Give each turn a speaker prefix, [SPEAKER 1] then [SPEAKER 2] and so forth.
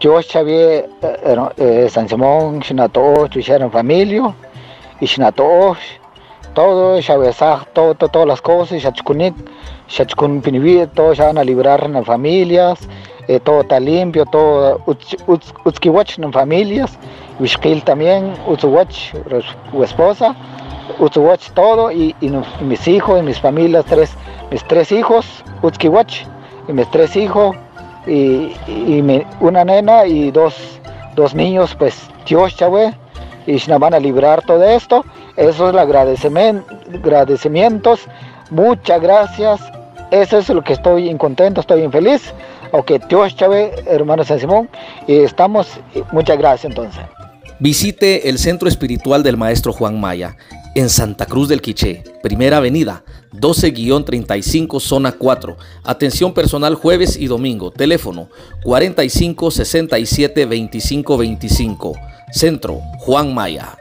[SPEAKER 1] Dios Xavier San Simón, Xinato, Chuchera familia, y Xinato, todo, Xavier todo, todas las cosas, Xachkunik, Xachkun Pinivir, todo ya van a librar en las familias, todo está limpio, todo, Utzkiwach en familias, Wishkil también, Utzuwach, su esposa, Utzuwach todo, y, mis hijos, y mis familias, tres, mis tres hijos, Utzkiwach, y mis tres hijos, y, una nena y dos, dos niños, pues Dios, chave, y nos van a librar todo esto. Eso es el agradecimiento, agradecimientos. Muchas gracias. Eso es lo que estoy contento, estoy infeliz. Ok, Dios, chave, hermano San Simón, y estamos, muchas gracias entonces.
[SPEAKER 2] Visite el Centro Espiritual del Maestro Juan Maya en Santa Cruz del Quiché, Primera Avenida, 12-35, Zona 4. Atención personal jueves y domingo. Teléfono 45 67 25 25. Centro Juan Maya.